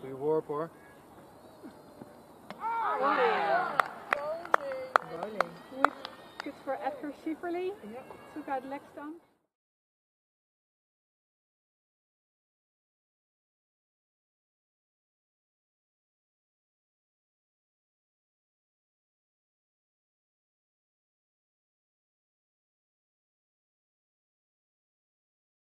Goeieworp Goed, goed voor Edgar Schieferly. Yep. Zoek uit Lexton.